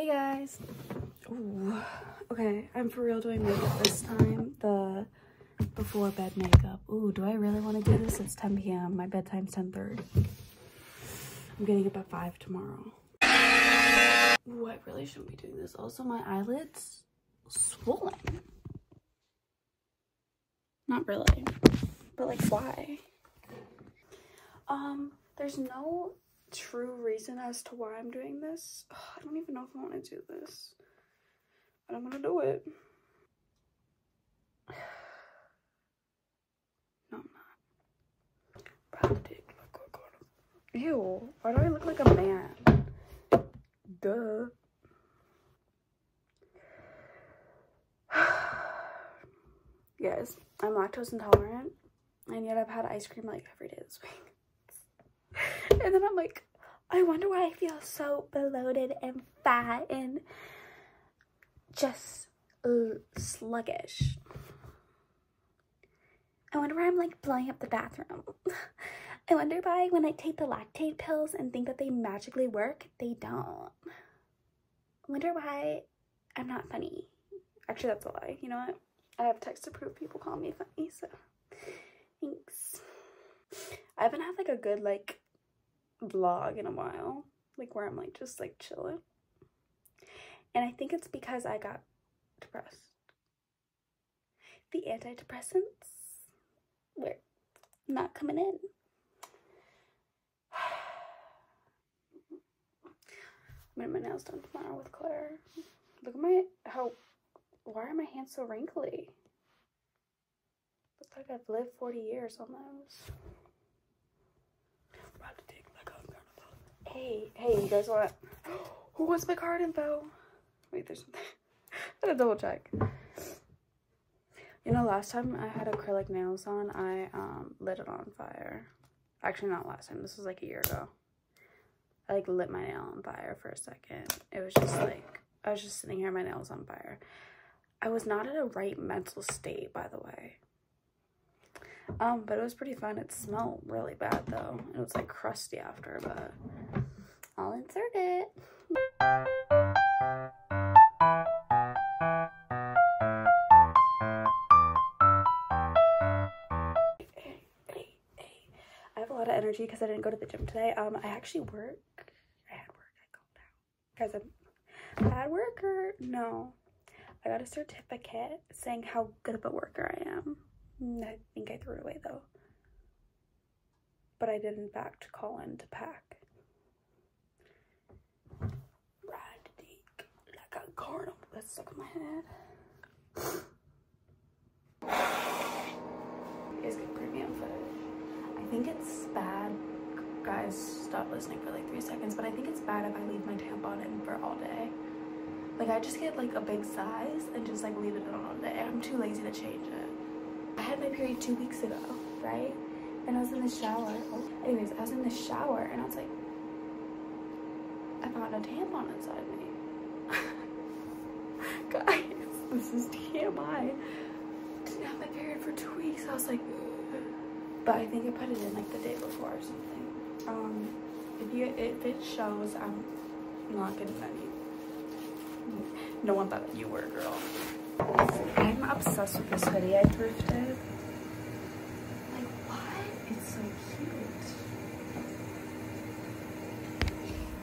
Hey guys. Ooh. Okay, I'm for real doing makeup this time. The before bed makeup. Ooh, do I really want to do this? It's 10 p.m. My bedtime's 10.30. I'm getting up at 5 tomorrow. Ooh, I really shouldn't be doing this. Also, my eyelids swollen. Not really. But like, why? Um, there's no true reason as to why I'm doing this. Ugh, I don't even know if I want to do this. But I'm gonna do it. No, I'm not. Proud dick. Look. Ew. Why do I look like a man? Duh. Yes, I'm lactose intolerant, and yet I've had ice cream like every day this week. And then I'm like, I wonder why I feel so bloated and fat and just sluggish. I wonder why I'm like blowing up the bathroom. I wonder why when I take the Lactaid pills and think that they magically work, they don't. I wonder why I'm not funny. Actually, that's a lie. You know what? I have text to prove people call me funny, so thanks. I haven't had like a good like vlog in a while, like where I'm like just like chilling. And I think it's because I got depressed. The antidepressants were not coming in. I'm getting my nails done tomorrow with Claire. Look at my how why are my hands so wrinkly? Looks like I've lived 40 years almost. About to take my card info. Hey, hey, you guys want who wants my card info? Wait, there's something. I gotta double check. You know, last time I had acrylic nails on, I um lit it on fire. Actually, not last time. This was like a year ago. I like lit my nail on fire for a second. It was just like I was just sitting here, my nails on fire. I was not in a right mental state, by the way. Um, but it was pretty fun. It smelled really bad though. It was like crusty after, but I'll insert it. I have a lot of energy because I didn't go to the gym today. Um, I actually work. I had work. I called out. Guys, I'm a bad worker. No. I got a certificate saying how good of a worker I am. Mm, I think I threw it away though. But I did in fact call in to pack. Ride deek like a carnival. That's stuck in my head. Is good premium footage. I think it's bad. Guys, stop listening for like three seconds. But I think it's bad if I leave my tampon in for all day. Like I just get like a big size and just like leave it in all day. I'm too lazy to change it. My period two weeks ago, right? And I was in the shower. Anyways, I was in the shower and I was like, I found a tampon inside me. Guys, this is TMI. Didn't have my period for two weeks. I was like, but I think I put it in like the day before or something. Um, if you if it shows, I'm not getting any no one thought you were, a girl. Obsessed with this hoodie I thrifted. Like, what? It's so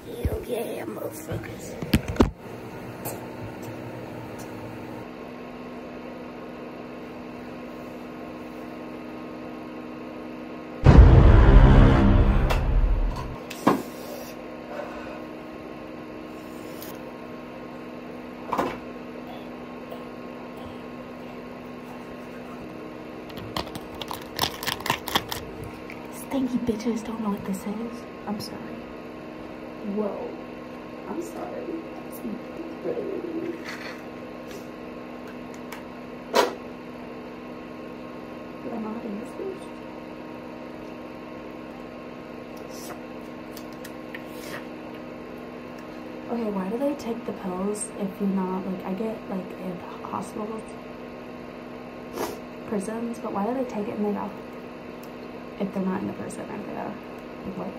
cute. Hell yeah, motherfuckers. Stanky bitches don't know what this is. I'm sorry. Whoa. I'm sorry. That's rude. Did not use this? Okay, why do they take the pills if you're not, like, I get, like, in hospitals, prisons, but why do they take it and they don't? If they're not in the prison, I'm gonna, like,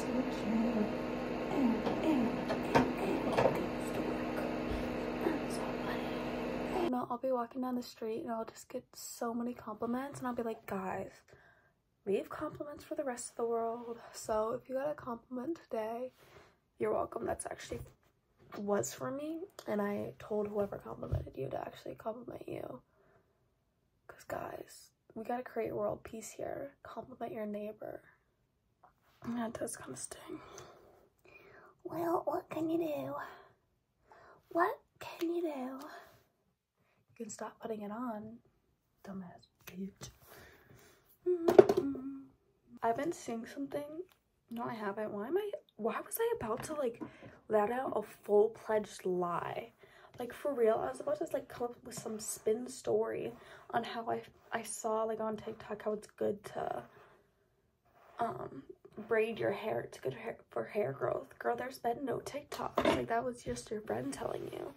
Hello? No, I'll be walking down the street and I'll just get so many compliments and I'll be like, guys, leave compliments for the rest of the world. So if you got a compliment today, you're welcome. That's actually was for me. And I told whoever complimented you to actually compliment you. Because guys, we gotta create world peace here. Compliment your neighbor. That does kind of sting. Well, what can you do? What can you do? You can stop putting it on. Dumbass bitch. I've been seeing something. No, I haven't. Why am I? Why was I about to like let out a full-pledged lie? Like for real, I was about to like come up with some spin story on how I I saw like on TikTok how it's good to um braid your hair. It's good hair, for hair growth. Girl, there's been no TikTok. Like that was just your friend telling you.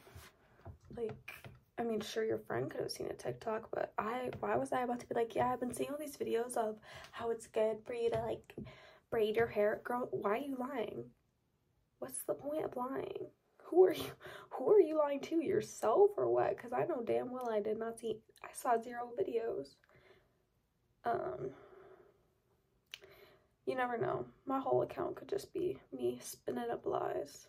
Like I mean, sure, your friend could have seen a TikTok, but I, why was I about to be like, yeah, I've been seeing all these videos of how it's good for you to like braid your hair. Girl, why are you lying? What's the point of lying? Who are you, who are you lying to? Yourself or what? Because I know damn well I did not see, I saw zero videos. Um, you never know. My whole account could just be me spinning up lies.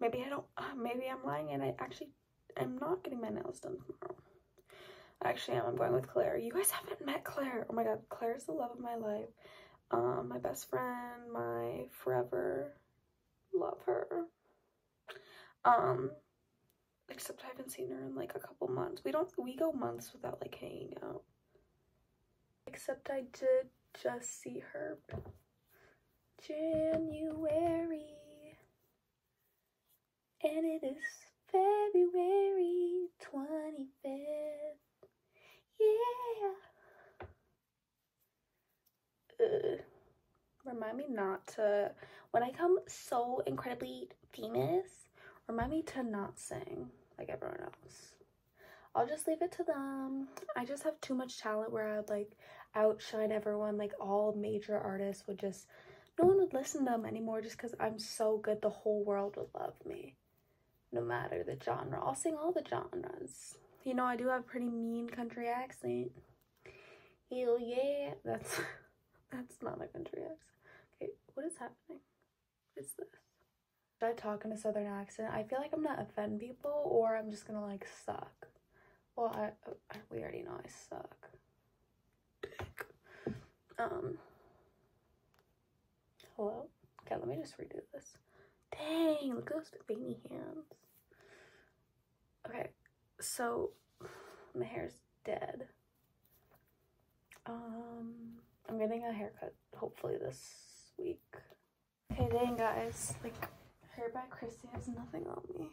Maybe I don't, uh, maybe I'm lying and I actually I'm not getting my nails done tomorrow. I actually, am. I'm going with Claire. You guys haven't met Claire. Oh my god, Claire is the love of my life. Um, my best friend, my forever. Love her. Um, except I haven't seen her in like a couple months. We don't, we go months without like hanging out. Except I did just see her January. And it is February 25th. Yeah. Ugh. Remind me not to, when I come so incredibly famous, remind me to not sing like everyone else. I'll just leave it to them. I just have too much talent where I'd like outshine everyone. Like all major artists would just, no one would listen to them anymore just because I'm so good. The whole world would love me no matter the genre. I'll sing all the genres. You know, I do have a pretty mean country accent. Hell yeah. That's that's not a country accent. Okay, what is happening? What's this? Should I talk in a southern accent? I feel like I'm gonna offend people or I'm just gonna like suck. Well, I, I we already know I suck. Um. Hello? Okay, let me just redo this. Dang, look at those veiny hands. Okay, so my hair's dead. Um, I'm getting a haircut hopefully this week. Okay, dang guys, like hair by Chrissy has nothing on me.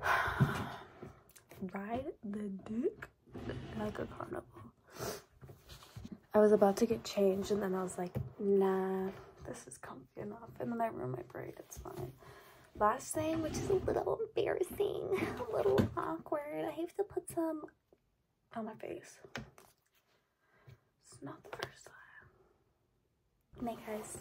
Ride the dick like a carnival. I was about to get changed and then I was like, nah, this is comfy enough. And then I ruined my braid, it's fine last thing, which is a little embarrassing, a little awkward. I have to put some on my face. It's not the first time. Night, guys.